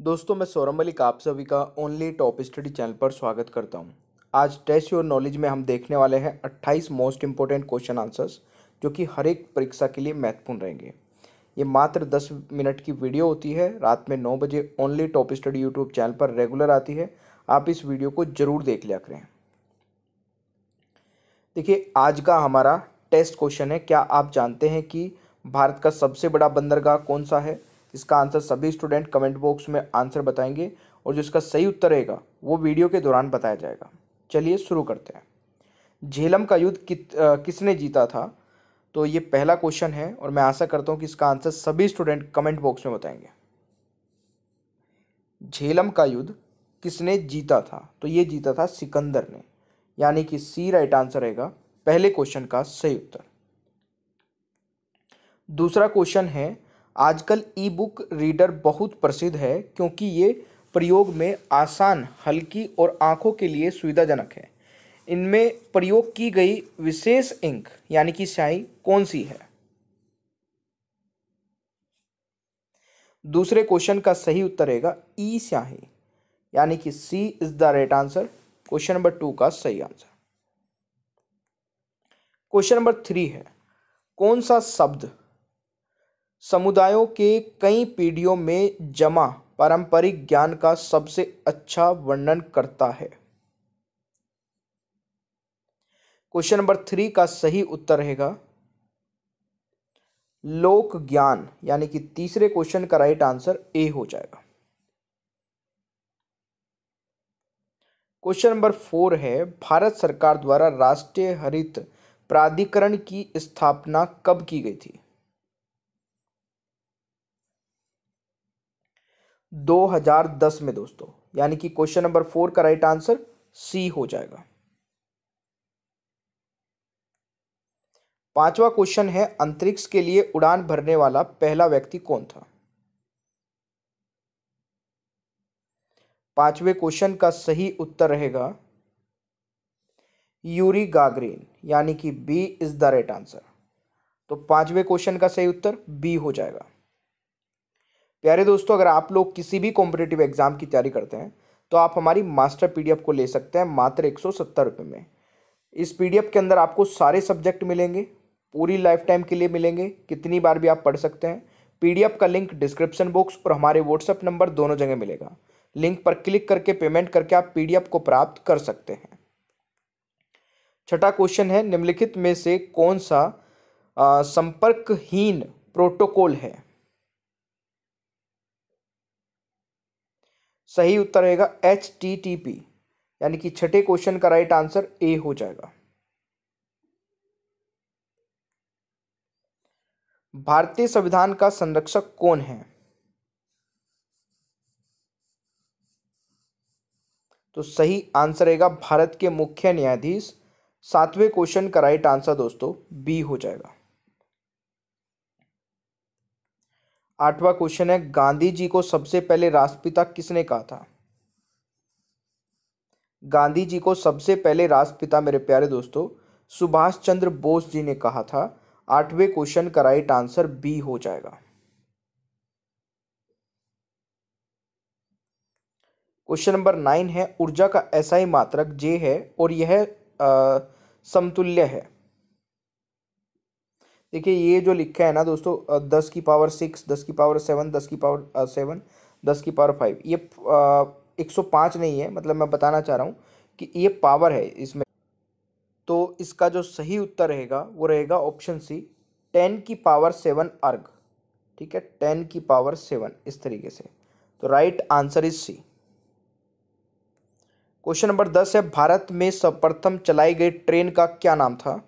दोस्तों, मैं सौरभ मलिक आप सभी का ओनली टॉप स्टडी चैनल पर स्वागत करता हूँ। आज टेस्ट योर नॉलेज में हम देखने वाले हैं 28 मोस्ट इंपॉर्टेंट क्वेश्चन आंसर्स जो कि हर एक परीक्षा के लिए महत्वपूर्ण रहेंगे। ये मात्र 10 मिनट की वीडियो होती है, रात में 9 बजे only top study YouTube channel पर रेगुलर आती है। आप इस वीडियो को ज़रूर देख लिया करें। देखिए, आज का हमारा टेस्ट क्वेश्चन है, क्या आप जानते हैं कि भारत का सबसे बड़ा बंदरगाह कौन सा है? इसका आंसर सभी स्टूडेंट कमेंट बॉक्स में आंसर बताएँगे और जो इसका सही उत्तर रहेगा, वो वीडियो के दौरान बताया जाएगा। चलिए शुरू करते हैं। झेलम का युद्ध कित किसने जीता था? तो ये पहला क्वेश्चन है और मैं आशा करता हूँ कि इसका आंसर सभी स्टूडेंट कमेंट बॉक्स में बताएँगे। झेलम का युद्ध किसने जीता था? तो ये जीता था सिकंदर ने। यानी कि सी राइट आंसर रहेगा। पहले क्वेश्चन का सही उत्तर। दूसरा क्वेश्चन है आजकल ई बुक रीडर बहुत प्रसिद्ध है क्योंकि ये प्रयोग में आसान, हल्की और आँखों के लिए सुविधाजनक है। इनमें प्रयोग की गई विशेष इंक, यानी कि स्याही, कौन सी है? दूसरे क्वेश्चन का सही उत्तर रहेगा ई स्याही, यानी कि C is the right answer. Question number two का सही आंसर। क्वेश्चन नंबर थ्री है, कौन सा शब्द समुदायों के कई पीढ़ियों में जमा पारंपरिक ज्ञान का सबसे अच्छा वर्णन करता है। क्वेश्चन नंबर थ्री का सही उत्तर रहेगा। लोक ज्ञान, यानी कि तीसरे क्वेश्चन का राइट आंसर ए हो जाएगा। क्वेश्चन नंबर फोर है, भारत सरकार द्वारा राष्ट्रीय हरित प्राधिकरण की स्थापना कब की गई थी? 2010 में दोस्तों, यानी कि क्वेश्चन नंबर फोर का राइट आंसर सी हो जाएगा। पांचवा क्वेश्चन है, अंतरिक्ष के लिए उड़ान भरने वाला पहला व्यक्ति कौन था? पाँचवें क्वेश्चन का सही उत्तर रहेगा यूरी गागरीन, यानी कि B is the right answer तो पाँचवें क्वेश्चन का सही उत्तर बी हो जाएगा। प्यारे दोस्तों, अगर आप लोग किसी भी कॉम्पिटेटिव एग्ज़ाम की तैयारी करते हैं तो आप हमारी मास्टर पीडीएफ को ले सकते हैं मात्र एक सौ सत्तर रुपये में। इस पीडीएफ के अंदर आपको सारे सब्जेक्ट मिलेंगे, पूरी लाइफ टाइम के लिए मिलेंगे, कितनी बार भी आप पढ़ सकते हैं। पीडीएफ का लिंक डिस्क्रिप्शन बॉक्स और हमारे व्हाट्सएप नंबर दोनों जगह मिलेगा। लिंक पर क्लिक करके पेमेंट करके आप पीडीएफ को प्राप्त कर सकते हैं। छठा क्वेश्चन है, निम्नलिखित में से कौन सा संपर्कहीन प्रोटोकॉल है? सही उत्तर रहेगा एच टी टी पी यानी कि छठे क्वेश्चन का राइट आंसर ए हो जाएगा। भारतीय संविधान का संरक्षक कौन है? तो सही आंसर रहेगा भारत के मुख्य न्यायाधीश। सातवें क्वेश्चन का राइट आंसर दोस्तों बी हो जाएगा। आठवां क्वेश्चन है गांधी जी को सबसे पहले राष्ट्रपिता किसने कहा था? गांधी जी को सबसे पहले राष्ट्रपिता मेरे प्यारे दोस्तों सुभाष चंद्र बोस जी ने कहा था। आठवें क्वेश्चन का राइट आंसर बी हो जाएगा। क्वेश्चन नंबर नाइन है, ऊर्जा का ऐसा ही मात्रक जे है और यह समतुल्य है। देखिए, ये जो लिखा है ना दोस्तों दस की पावर सिक्स, दस की पावर सेवन, दस की पावर सेवन, दस की पावर फाइव, ये एक सौ पाँच नहीं है मतलब मैं बताना चाह रहा हूँ कि ये पावर है इसमें। तो इसका जो सही उत्तर रहेगा, वो रहेगा ऑप्शन सी, टेन की पावर सेवन अर्ग। ठीक है, टेन की पावर सेवन, इस तरीके से। तो right answer is C. Question number दस है, भारत में सर्वप्रथम चलाई गई ट्रेन का क्या नाम था?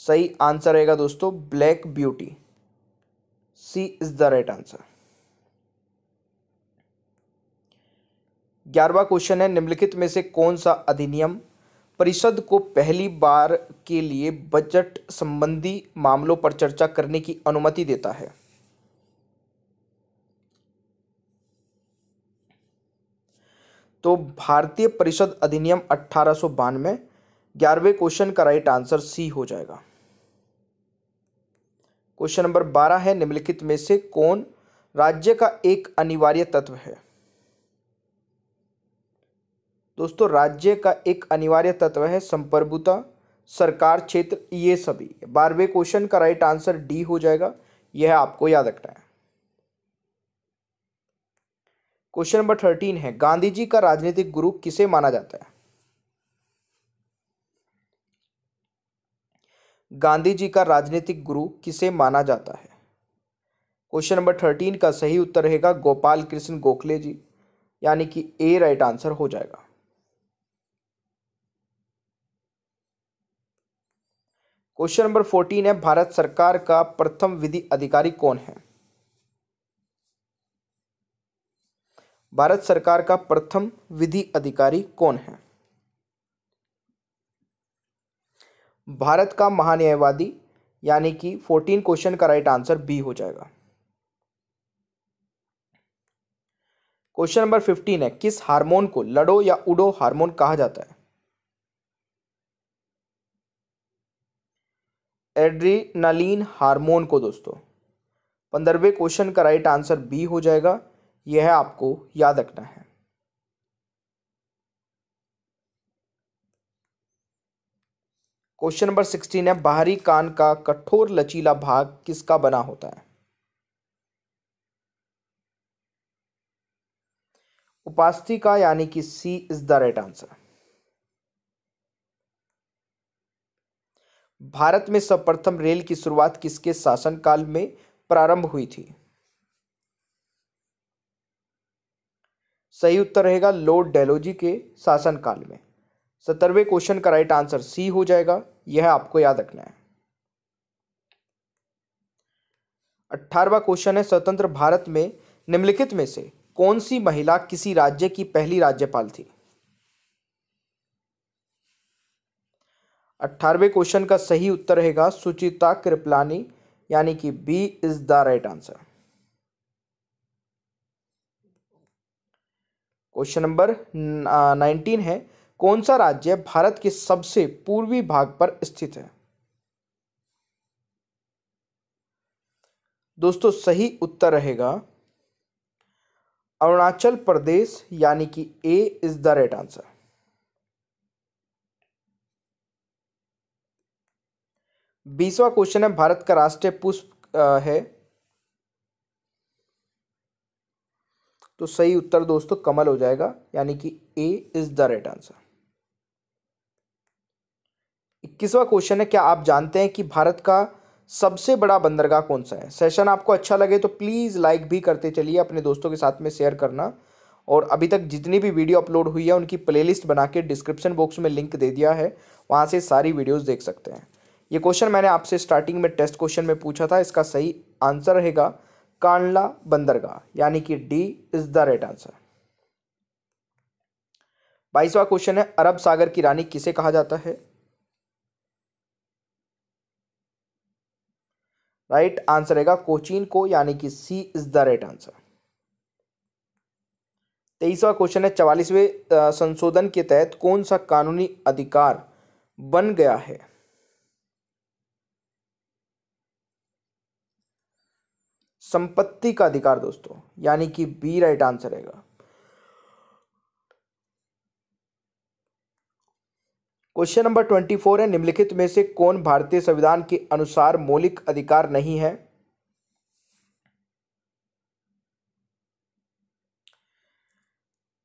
सही आंसर रहेगा दोस्तों, black beauty. C is the right answer ग्यारहवा क्वेश्चन है, निम्नलिखित में से कौन सा अधिनियम परिषद को पहली बार के लिए बजट संबंधी मामलों पर चर्चा करने की अनुमति देता है? तो भारतीय परिषद अधिनियम अट्ठारह सौ बानवे, ग्यारहवें क्वेश्चन का राइट आंसर सी हो जाएगा। क्वेश्चन नंबर बारह है, निम्नलिखित में से कौन राज्य का एक अनिवार्य तत्व है? दोस्तों, राज्य का एक अनिवार्य तत्व है संप्रभुता, सरकार क्षेत्र, ये सभी। बारहवें क्वेश्चन का राइट आंसर डी हो जाएगा। यह आपको याद रखना है। क्वेश्चन नंबर थर्टीन है, गांधी जी का राजनीतिक गुरु किसे माना जाता है? गांधी जी का राजनीतिक गुरु किसे माना जाता है? क्वेश्चन नंबर थर्टीन का सही उत्तर रहेगा गोपाल कृष्ण गोखले जी। यानी कि ए राइट आंसर हो जाएगा। क्वेश्चन नंबर फोर्टीन है, भारत सरकार का प्रथम विधि अधिकारी कौन है? भारत सरकार का प्रथम विधि अधिकारी कौन है? भारत का महान्यायवादी, यानी कि फोर्टीन क्वेश्चन का राइट आंसर बी हो जाएगा। क्वेश्चन नंबर फिफ्टीन है, किस हार्मोन को लड़ो या उडो हार्मोन कहा जाता है? एड्रीनालीन हार्मोन को दोस्तों, पंद्रहवें क्वेश्चन का राइट आंसर बी हो जाएगा। यह आपको याद रखना है। क्वेश्चन नंबर सिक्सटीन है, बाहरी कान का कठोर लचीला भाग किसका बना होता है? उपास्थि का यानी कि C is the right answer. Bharat में सर्वप्रथम रेल की शुरुआत किसके शासनकाल में प्रारंभ हुई थी? सही उत्तर रहेगा लॉर्ड डेलोजी के शासनकाल में। सत्तरवें क्वेश्चन का राइट आंसर सी हो जाएगा। यह आपको याद रखना है। अठारवा क्वेश्चन है, स्वतंत्र भारत में, निम्नलिखित में से कौन सी महिला किसी राज्य की पहली राज्यपाल थी? अठारहवें क्वेश्चन का सही उत्तर रहेगा सुचिता कृपलानी, यानी कि B is the right answer question number nineteen है कौन सा राज्य भारत के सबसे पूर्वी भाग पर स्थित है? दोस्तों, सही उत्तर रहेगा अरुणाचल प्रदेश, यानी कि A is the right answer बीसवा question है, भारत का राष्ट्रीय पुष्प है। तो सही उत्तर दोस्तों कमल हो जाएगा, यानी कि A is the right answer इक्कीसवा question है, क्या आप जानते हैं कि भारत का सबसे बड़ा बंदरगाह कौन सा है? सेशन आपको अच्छा लगे तो प्लीज़ लाइक भी करते चलिए, अपने दोस्तों के साथ में शेयर करना। और अभी तक जितनी भी वीडियो अपलोड हुई है, उनकी प्लेलिस्ट बना के डिस्क्रिप्शन बॉक्स में लिंक दे दिया है, वहाँ से सारी वीडियोस देख सकते हैं। ये क्वेश्चन मैंने आपसे स्टार्टिंग में टेस्ट क्वेश्चन में पूछा था, इसका सही आंसर रहेगा, कांडला बंदरगाह, यानी कि D is the right answer बाईसवा question है, अरब सागर की रानी किसे कहा जाता है? राइट आंसर रहेगा कोचीन को, यानी कि C is the right answer. तेईसवा question है, चवालीसवें संशोधन के तहत कौन सा कानूनी अधिकार बन गया है? संपत्ति का अधिकार दोस्तों, यानी कि बी राइट आंसर रहेगा। क्वेश्चन नंबर ट्वेंटी फोर है, निम्नलिखित में से कौन भारतीय संविधान के अनुसार मौलिक अधिकार नहीं है?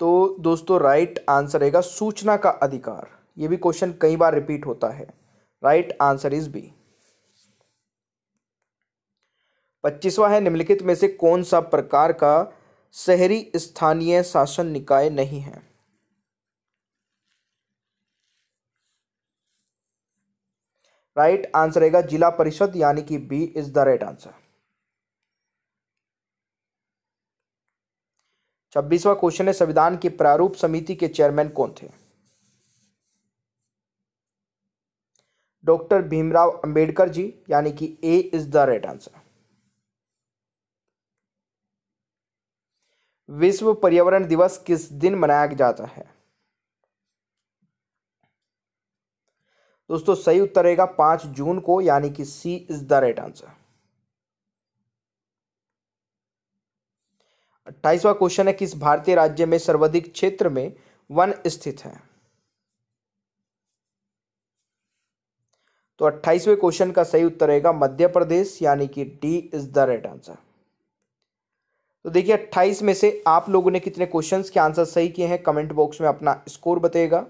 तो दोस्तों राइट आंसर रहेगा सूचना का अधिकार। यह भी क्वेश्चन कई बार रिपीट होता है। राइट आंसर इज़ बी पच्चीसवा है, निम्नलिखित में से कौन सा प्रकार का शहरी स्थानीय शासन निकाय नहीं है? राइट आंसर रहेगा जिला परिषद, यानी कि B is the right answer. छब्बीसवा question है, संविधान की प्रारूप समिति के चेयरमैन कौन थे? डॉक्टर भीमराव अंबेडकर जी, यानी कि A is the right answer. विश्व पर्यावरण दिवस किस दिन मनाया जाता है? दोस्तों, सही उत्तर रहेगा पाँच जून को, यानी कि C is the right answer. अट्ठाईसवा question है, किस भारतीय राज्य में सर्वाधिक क्षेत्र में वन स्थित है? तो अट्ठाईसवें क्वेश्चन का सही उत्तर रहेगा मध्य प्रदेश, यानी कि D is the right answer. तो देखिए, अट्ठाईस में से आप लोगों ने कितने क्वेश्चंस के आंसर सही किए हैं, कमेंट बॉक्स में अपना स्कोर बताएगा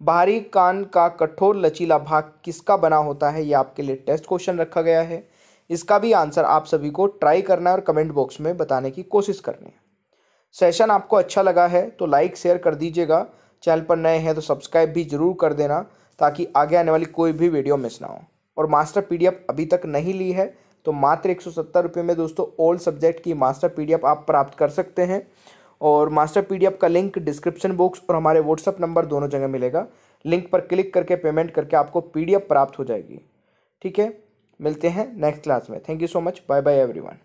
बाहरी कान का कठोर लचीला भाग किसका बना होता है, ये आपके लिए टेस्ट क्वेश्चन रखा गया है। इसका भी आंसर आप सभी को ट्राई करना है और कमेंट बॉक्स में बताने की कोशिश करनी है। सेशन आपको अच्छा लगा है तो लाइक शेयर कर दीजिएगा। चैनल पर नए हैं तो सब्सक्राइब भी ज़रूर कर देना ताकि आगे आने वाली कोई भी वीडियो मिस ना हो। और मास्टर पीडीएफ अभी तक नहीं ली है तो मात्र एक सौ में दोस्तों ओल्ड सब्जेक्ट की मास्टर पीडीएफ आप प्राप्त कर सकते हैं। और मास्टर पीडीएफ का लिंक डिस्क्रिप्शन बॉक्स और हमारे व्हाट्सअप नंबर दोनों जगह मिलेगा। लिंक पर क्लिक करके पेमेंट करके आपको पीडीएफ प्राप्त हो जाएगी। ठीक है? मिलते हैं नेक्स्ट क्लास में। Thank you so much bye bye everyone